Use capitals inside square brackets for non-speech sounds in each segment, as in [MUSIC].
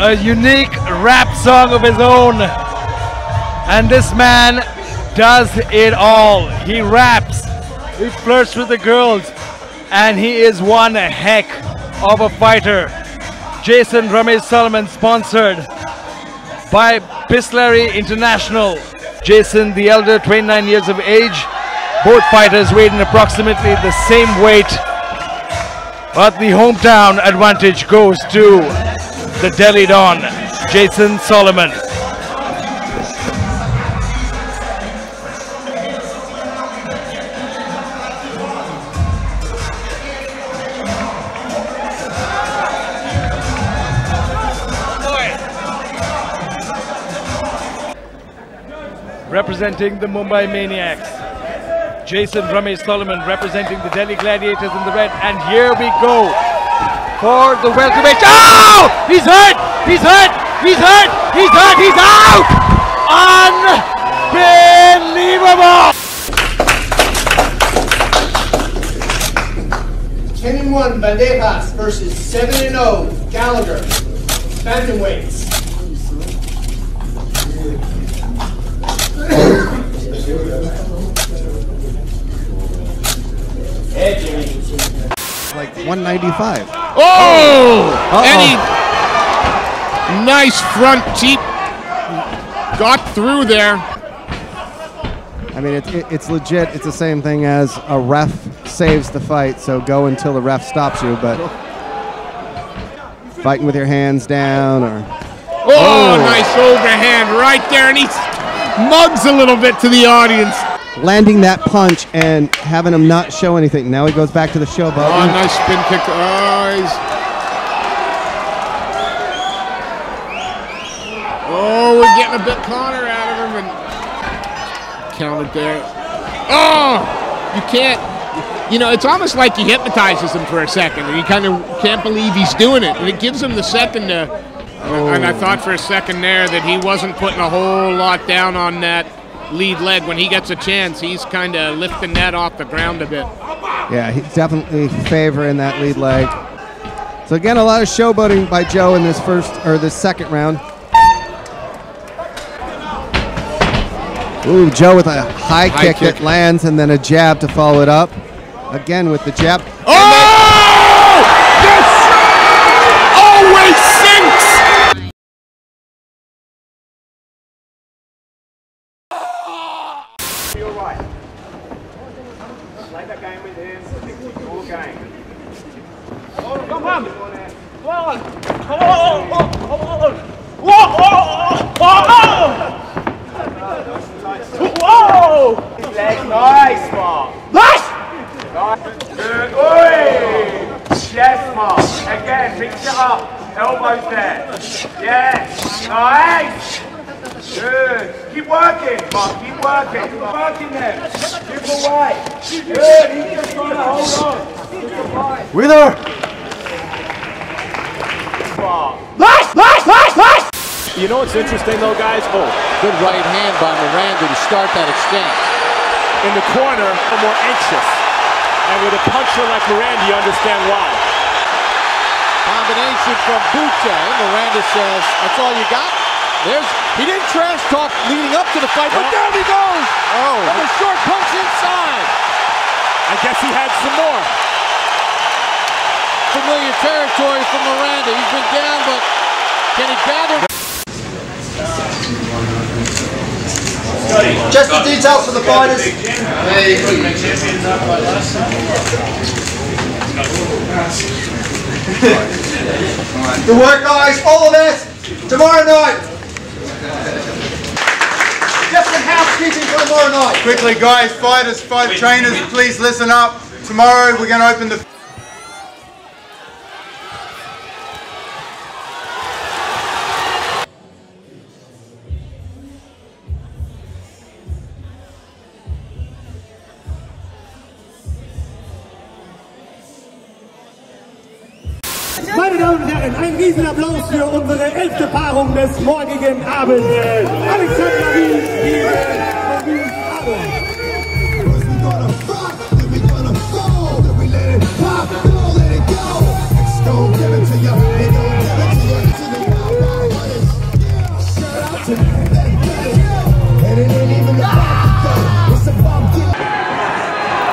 a unique rap song of his own. And this man does it all. He raps, he flirts with the girls, and he is one heck of a fighter. Jason Ramesh Solomon, sponsored by Bislary International. Jason, the elder, 29 years of age. Both fighters weighed in approximately the same weight, but the hometown advantage goes to the Delhi Don, Jason Solomon. representing the Mumbai Maniacs. Jason Ramesh Solomon representing the Delhi Gladiators in the red. And here we go for the welterweight. Oh! He's hurt! He's hurt! He's hurt! He's hurt! He's out! Unbelievable! 10 and 1 Bandejas versus 7 and 0 Gallagher. Bantamweights. Like 195. Oh! Eddie, nice front teep. Got through there. I mean, it's it, it's legit. It's the same thing as a ref saves the fight, so go until the ref stops you. But fighting with your hands down or Oh, Oh. nice overhand right there, and he mugs a little bit to the audience. Landing that punch and having him not show anything. Now he goes back to the showboat. Oh, nice spin kick. Oh, he's... oh, we're getting a bit corner out of him, and counted there. Oh, you can't. You know, it's almost like he hypnotizes him for a second, and you kind of can't believe he's doing it, and it gives him the second to. And I oh. thought for a second there that he wasn't putting a whole lot down on that lead leg. When he gets a chance, he's kind of lifting that off the ground a bit. Yeah, he's definitely favoring that lead leg. So again, a lot of showboating by Joe in this first or this second round. Ooh, Joe with a high, High kick, kick. that lands and then a jab to follow it up. Again with the jab. Oh! This always sinks! Nice, Mark. Nice! Good. Oi! Yes, Mark. Again, mix it up. Elbows there. Yes. Nice. Good. Keep working, Mark. Keep working. Keep working them. Keep away. Good. He's just trying to hold on. Wheeler! Mark. You know what's interesting though, guys? Oh, good right hand by Miranda to start that exchange. In the corner, are more anxious. And with a puncher like Miranda, you understand why. Combination from Bucha. And Miranda says, that's all you got? There's, he didn't trash talk leading up to the fight, but down he goes! Oh. With a short punch inside. I guess he had some more. Familiar territory for Miranda. He's been down, but can he gather? Just the details for the fighters. [LAUGHS] Good work, guys. All the best. Tomorrow night. Just some housekeeping for tomorrow night. Quickly, guys, fighters, fight trainers, please listen up. Tomorrow we're going to open the. Riesenapplaus für unsere elfte Paarung des morgigen Abends. Alexandra Wies gegen Abend.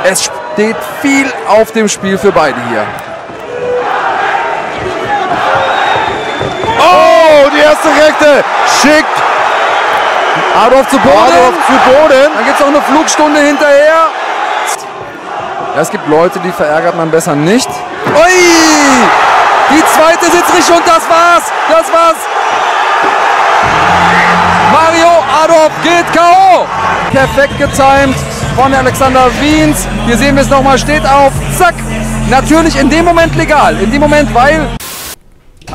Es steht viel auf dem Spiel für beide hier. Erste Rechte. Schick. Adolf zu Boden. Adolf zu Boden. Dann gibt es auch eine Flugstunde hinterher. Ja, es gibt Leute, die verärgert man besser nicht. Ui! Die zweite und das war's. Das war's. Mario Adolf geht K.O. Perfekt getimt von Alexander Wiens. Hier sehen wir es nochmal, steht auf. Zack. Natürlich in dem Moment legal. In dem Moment, weil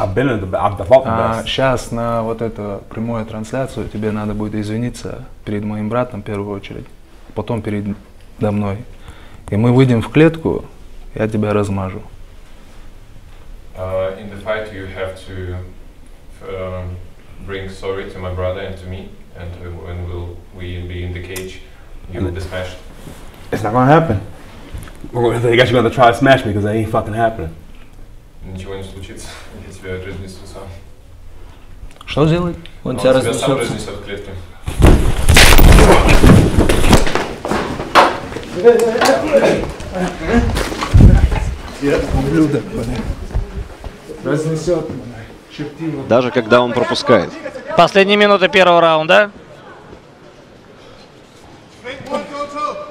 I've fought the А сейчас на вот эту прямую трансляцию тебе надо будет извиниться перед моим братом в первую очередь, потом передо мной. И мы выйдем в клетку, я тебя размажу. Uh, in the fight, you have to um, bring sorry to my brother and to me, and uh, when we'll we be in the cage, you will be smashed. It's not gonna happen. You're gonna try to smash me because that ain't fucking happening. Ничего не случится, [LAUGHS] я тебя разнесу сам. Что сделать? Он тебя сам разнесет в клетке. Ублюдок, Разнесет чертила. Даже когда он пропускает. Последние минуты первого раунда.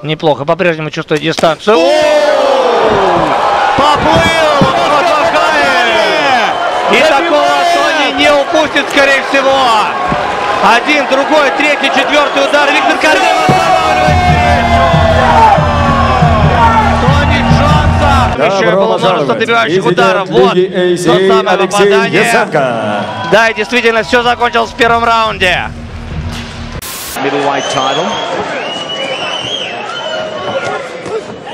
Неплохо, по-прежнему чувствует дистанцию. Поплыл! И такого Тони не упустит, скорее всего. Один, другой, третий, четвертый удар. Виктор Корнеев Тони Джонсон. Еще было множество добивающих ударов. Вот то самое попадание. Да, и действительно, все закончилось в первом раунде. middleweight title.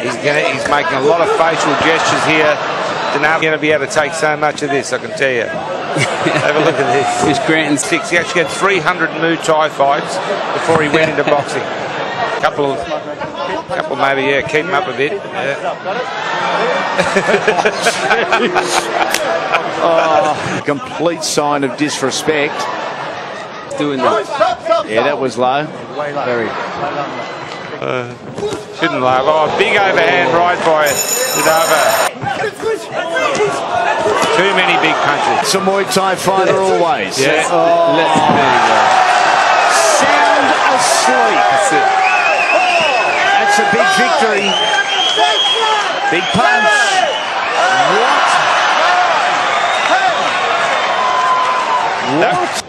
He's gonna, he's making a lot of facial gestures here. They're not going to be able to take so much of this, I can tell you. Have a look at this. [LAUGHS] He's granting six. He actually had 300 Muay Thai fights before he went into boxing. A Couple of, couple maybe, yeah, keep him up a bit. [LAUGHS] Oh, complete sign of disrespect. Doing that. Yeah, that was low. Very. Uh, shouldn't laugh. Oh, big overhand right by Zadava. Too many big punches. It's a Muay Thai fighter always. Yeah. Oh, there you go. Sound asleep. That's it. That's a big victory. Big punch. What? What?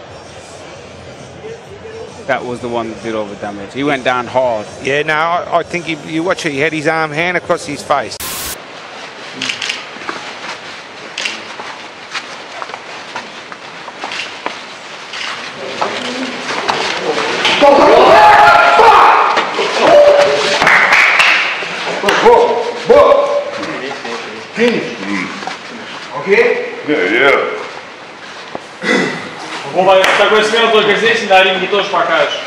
that was the one that did all the damage. He went down hard. Yeah, no, I, I think he, you watch it, he had his arm hand across his face. Finish. Okay? Yeah, yeah. Вова, такой смел только здесь, на ринге тоже покажешь.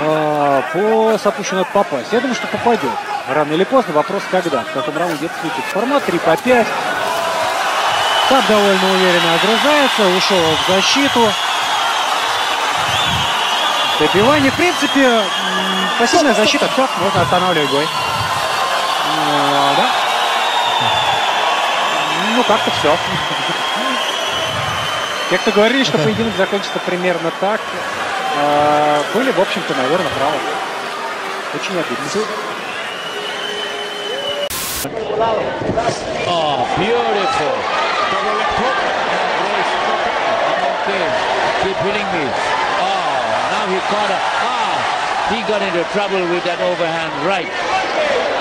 А, по с опущенной попасть. Я думаю, что попадет. Рано или поздно. Вопрос когда. В каком раунде это случится. Формат 3 по 5. Там довольно уверенно огрызается. Ушел в защиту. Добивание. В принципе, пассивная защита. Все, можно останавливать бой. А, да? Ну, как-то все. Те, кто говорили, что поединок закончится примерно так, э, были, в общем-то, наверное, правы. Очень обидно. Oh. Oh. Ah, he got into trouble with that overhand right.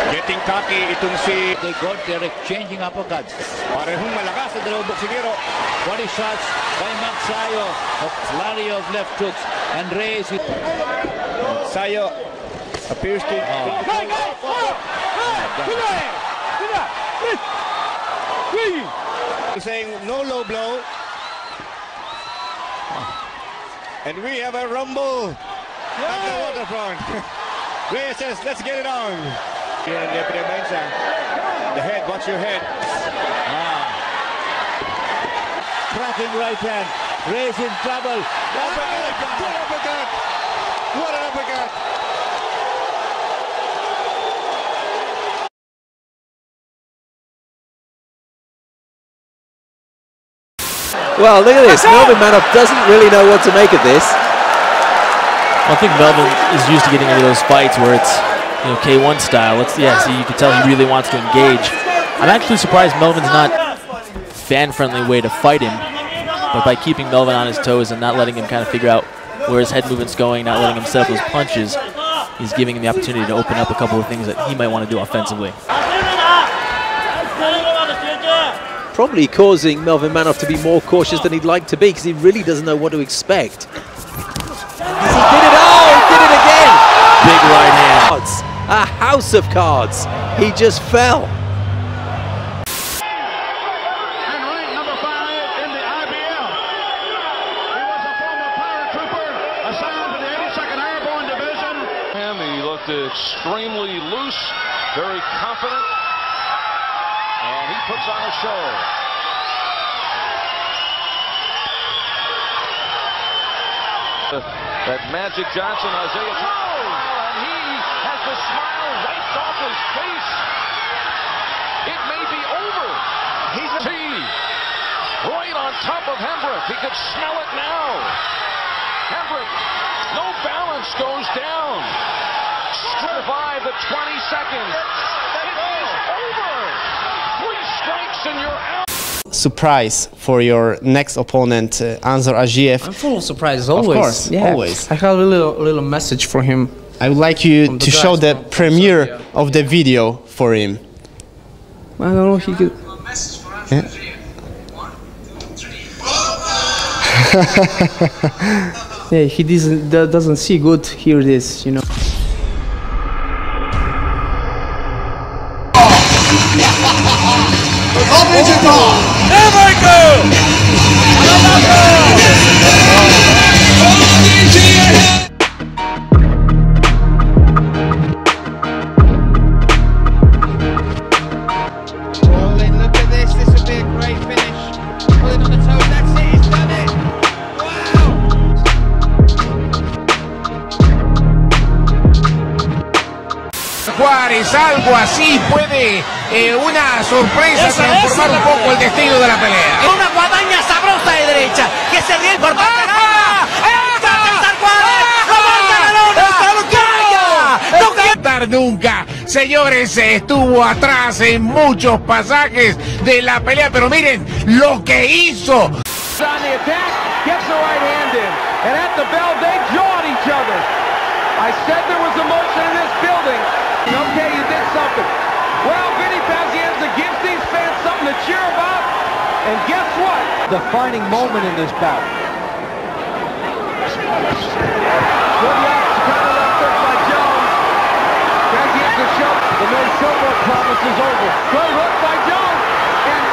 Getting cocky itong si... They got their exchanging uppercuts. Parehong malakas ang dalawang boksingero. Body shots by Max Sayo. A flurry of left hooks. And Reyes. Sayo appears to... Saying no low blow. And we have a rumble at the waterfront. [LAUGHS] Reyes says, let's get it on. Deputy The head, watch your head. Ah. Cracking right hand. Ray's in trouble. Uppercut. Uppercut. What an uppercut. Well, look at this. Melvin Manhoef doesn't really know what to make of this. I think Melvin is used to getting into those fights where it's you know K1 style. Let's yeah, see you can tell he really wants to engage. I'm actually surprised Melvin's not fan-friendly way to fight him, but by keeping Melvin on his toes and not letting him kind of figure out where his head movement's going, not letting him set up those punches, he's giving him the opportunity to open up a couple of things that he might want to do offensively. Probably causing Melvin Manhoef to be more cautious than he'd like to be because he really doesn't know what to expect. He did it! Oh, he did it again! Big right hand. Cards. A house of cards. He just fell. He looked extremely loose, very confident, and he puts on a show. That Magic Johnson, Isaiah Thomas, and he has the smile wiped off his face. It may be over. He's a T. Right on top of Hembrook. He could smell it now. Hembrook, no balance, goes down. Survive the 20 seconds. It is over. Three strikes and you're out. surprise for your next opponent, uh, Anzor Agiev. I'm full of surprises, Of course, yeah. always. I have a little, little message for him. I would like you From the to show the from- from premiere Serbia. of the video for him. I don't know if he could. Yeah. [LAUGHS] yeah, he doesn't doesn't see good. Here it is, you know. Así puede eh, una sorpresa Esa, transformar esa, un poco el destino de la pelea. Una guadaña sabrosa de derecha, que se ríe por parte de nunca. Señores, eh, estuvo atrás en muchos pasajes de la pelea, pero miren lo que hizo. Defining moment in this bout. Good left, counter left hook by Jones. Pazienza shows the Minnesota promise is over. Good hook by Jones. And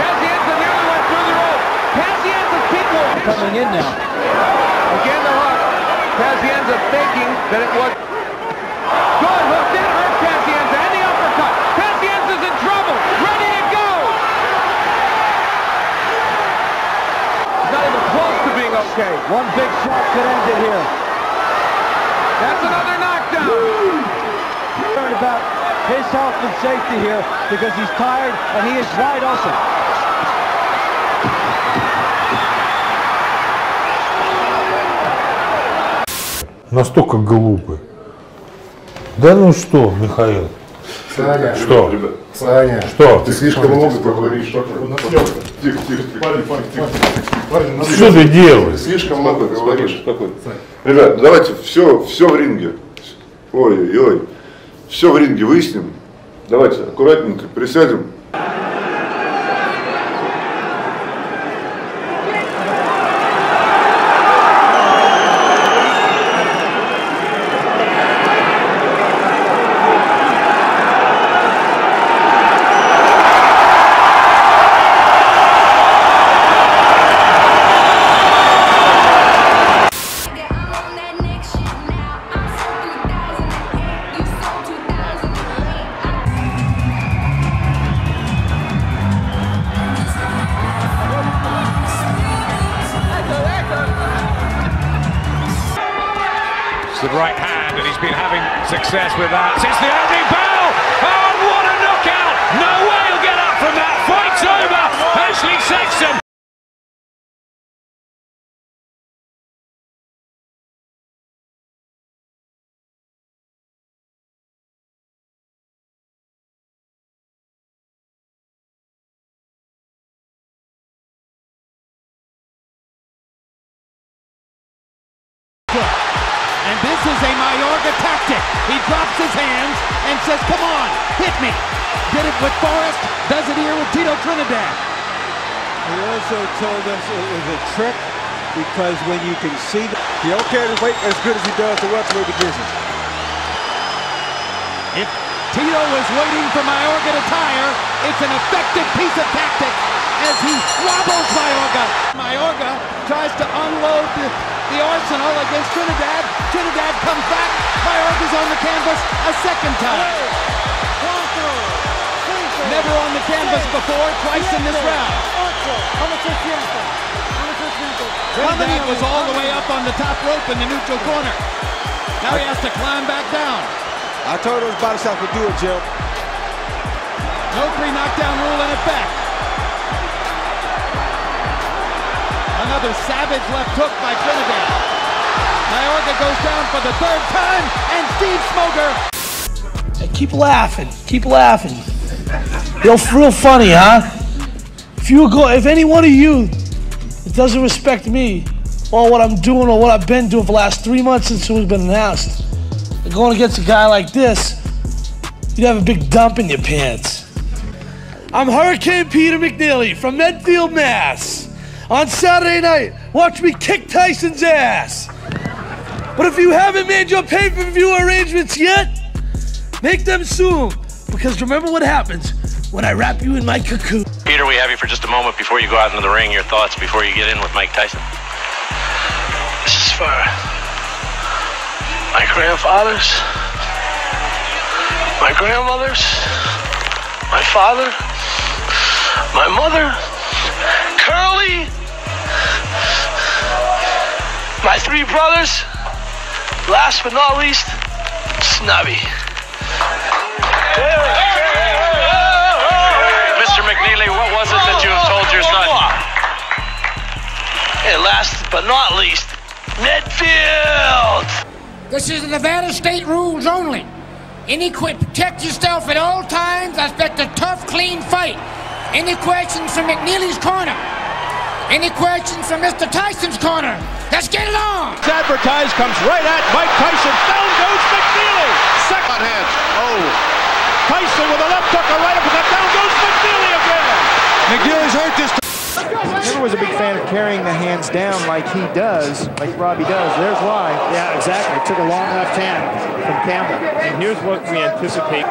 Pazienza nearly went through the rope. Pazienza's people coming in now. Again the hook. Pazienza thinking that it was okay. One big shot could end it here. That's another knockdown. Concerned about his health and safety here because he's tired and he is wide open. Настолько глупы. Да ну что, Михаил? Саня, Что? Саня, Что? ты слишком много говоришь. Тихо, тихо, тихо. Парень, парень, тихо. Парень, надо- Что ты делаешь? Слишком много говоришь. Ребят, давайте все, все в ринге. Ой-ой-ой. Все в ринге выясним. Давайте аккуратненько присядем. It's the right hand, and he's been having success with that since the opening bell. Oh, what a knockout! No way he'll get up from that. Fight's over. Ashley Sexton with Forrest, does it here with Tito Trinidad. He also told us it was a trick because when you can see the, he don't carry the weight as good as he does the welterweight division. If Tito was waiting for Mayorga to tire, it's an effective piece of tactics as he wobbles Mayorga. Mayorga tries to unload the, the arsenal against Trinidad. Trinidad comes back. Mayorga's on the canvas a second time. Never on the canvas before, twice in this round. Trinidad was all the way up on the top rope in the neutral corner. Now he has to climb back down. I told those body shots would do it, Jim. No three-knockdown rule in effect. Another savage left hook by Trinidad. Mayorga goes down for the third time, and Steve Smoger. Hey, keep laughing. Keep laughing. Real, real funny, huh? If you go, if any one of you doesn't respect me or what I'm doing or what I've been doing for the last three months since it was been announced, going against a guy like this, you'd have a big dump in your pants. I'm Hurricane Peter McNeely from Medfield, Mass. On Saturday night, watch me kick Tyson's ass. But if you haven't made your pay-per-view arrangements yet, make them soon. Because remember what happens when I wrap you in my cocoon. Peter, we have you for just a moment before you go out into the ring. Your thoughts before you get in with Mike Tyson. This is for my grandfathers, my grandmothers, my father, my mother, Curly, my three brothers, last but not least, Snubby. Mr. McNeely, what was it that you have told your son? And last but not least, Medfield. This is the Nevada state rules only. Any que- protect yourself at all times. I expect a tough, clean fight. Any questions from McNeely's corner? Any questions from Mr. Tyson's corner? Let's get it on. Advertise comes right at Mike Tyson. Down goes McNeely. Second hands. Oh. Tyson with a left hook, a right uppercut. Down goes McNeely again. McNeely's hurt this Never was a big fan of carrying the hands down like he does, like Robbie does. There's why. Yeah, exactly. Took a long left hand from Campbell. And here's what we anticipate.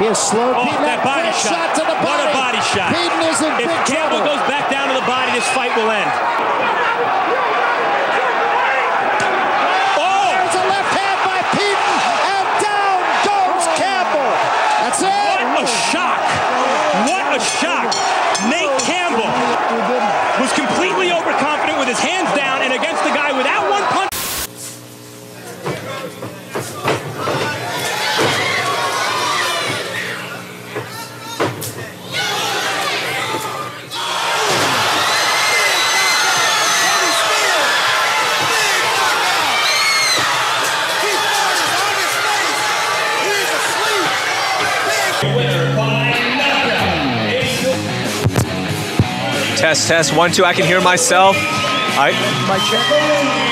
Here's slow. Oh, Peden, that body fresh shot. to the What body. a body shot. Peden is in if big Campbell trouble. goes back down to the body, this fight will end. Oh there's a left hand by Peden, and down goes oh! Campbell. That's it. What a shock. What a shock. Test, test, one, two. I can hear myself. My check.